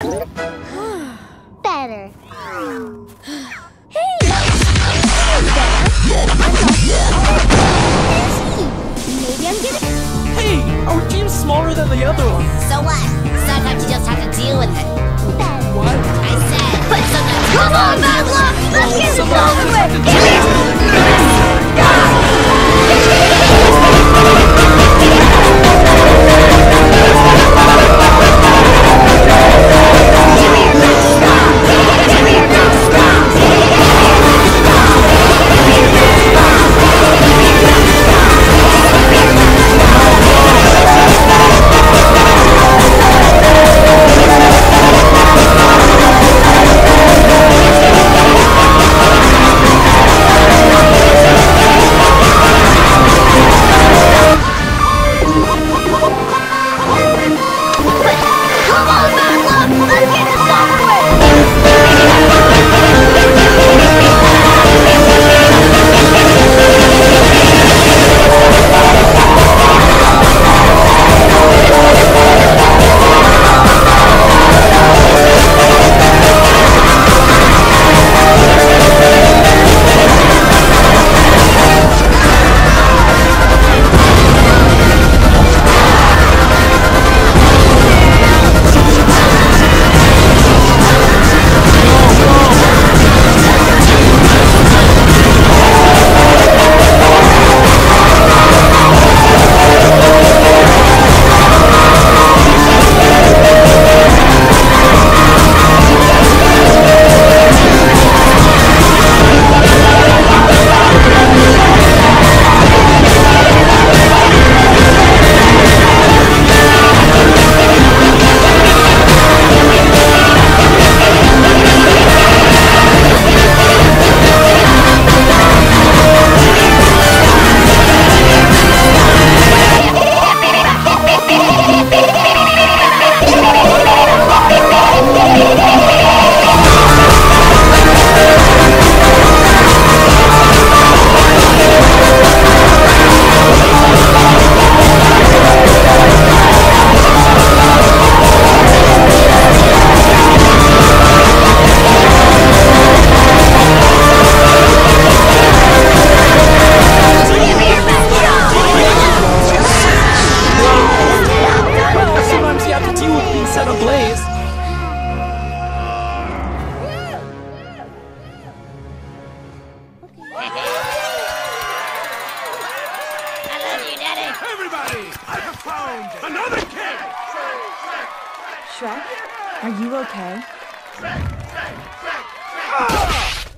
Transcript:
Better. Hey! Maybe I'm gonna. Hey, our team's smaller than the other one. So what? Sometimes you just have to deal with it. Better. What? I said, but sometimes Come on, bad luck! Let's get this over with! Everybody! I have found another kid! Shrek, are you okay? Shrek, Shrek, Shrek, Shrek. Ah!